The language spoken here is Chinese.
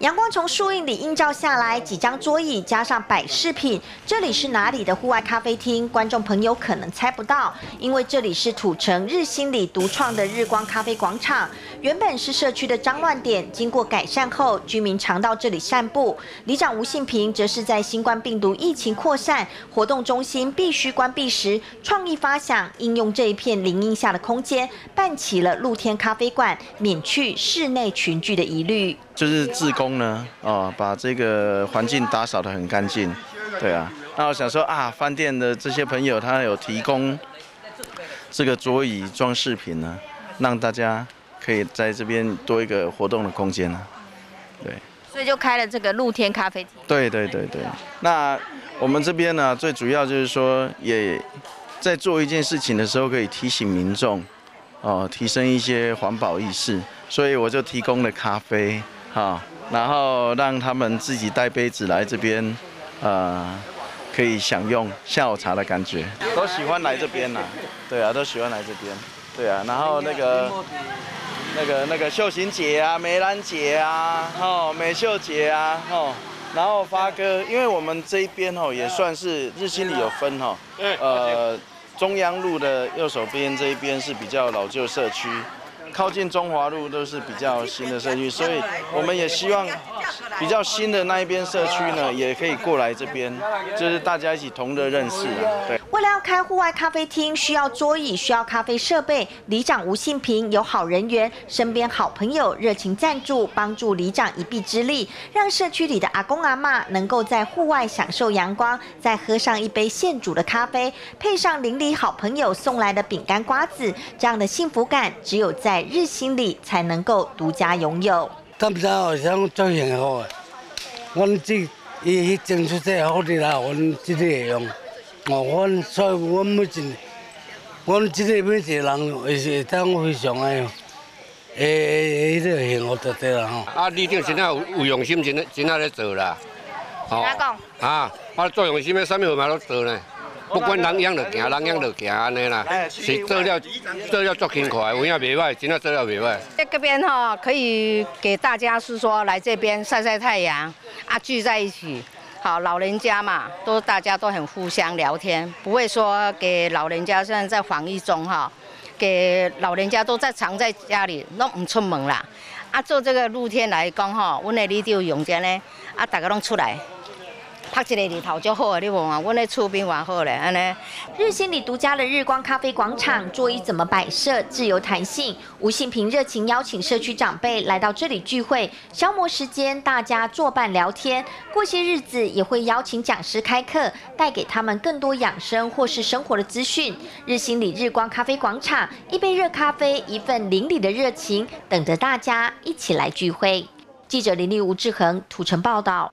阳光从树荫里映照下来，几张桌椅加上摆饰品，这里是哪里的户外咖啡厅？观众朋友可能猜不到，因为这里是土城日新里独创的日光咖啡广场。原本是社区的脏乱点，经过改善后，居民常到这里散步。里长吴信平则是在新冠病毒疫情扩散、活动中心必须关闭时，创意发想，应用这一片林荫下的空间，办起了露天咖啡馆，免去室内群聚的疑虑。就是自工呢，哦，把这个环境打扫得很干净，对啊。那我想说啊，饭店的这些朋友他有提供这个桌椅装饰品呢，让大家。可以在这边多一个活动的空间呢，对，所以就开了这个露天咖啡厅。对。对对对，那我们这边呢，最主要就是说，也在做一件事情的时候，可以提醒民众，哦，提升一些环保意识，所以我就提供了咖啡，哈，然后让他们自己带杯子来这边，呃，可以享用下午茶的感觉，都喜欢来这边呐，对啊，都喜欢来这边，对啊，然后那个。那个那个秀琴姐啊，梅兰姐啊，哦，美秀姐啊，哦，然后发哥，因为我们这一边哦也算是日新里有分哈，呃，中央路的右手边这一边是比较老旧社区。靠近中华路都是比较新的社区，所以我们也希望比较新的那一边社区呢，也可以过来这边，就是大家一起同乐认识啊。对。为了要开户外咖啡厅，需要桌椅，需要咖啡设备。里长吴信平有好人缘，身边好朋友热情赞助，帮助里长一臂之力，让社区里的阿公阿妈能够在户外享受阳光，再喝上一杯现煮的咖啡，配上邻里好朋友送来的饼干瓜子，这样的幸福感只有在。日新里才能够独家拥有。他们家好像做幸福的，阮这伊迄种出这好的啦，阮这个用。哦，阮所以阮每一，阮这个每一个人也是当非常的，诶，迄个幸福得得啦吼。啊，你这真正有有用心，真真正咧做啦。怎讲？啊，我做用心的，啥物事嘛都做呢。不管人养就行，人养就行安尼啦。是做了做了足勤快，有影袂歹，真正做了袂歹。在这边哈，可以给大家是说来这边晒晒太阳，啊聚在一起。好，老人家嘛，都大家都很互相聊天，不会说给老人家现在在防疫中哈，给老人家都在藏在家里，拢唔出门啦。啊，做这个露天来讲哈，阮的里就用这呢，啊大家拢出来。拍一个日头就好啊！你望啊，阮的厝边偌好咧，安尼。日新里独家的日光咖啡广场，桌椅怎么摆设自由弹性。吴信平热情邀请社区长辈来到这里聚会，消磨时间，大家作伴聊天。过些日子也会邀请讲师开课，带给他们更多养生或是生活的资讯。日新里日光咖啡广场，一杯热咖啡，一份邻里的热情，等着大家一起来聚会。记者林立吴志恒土城报道。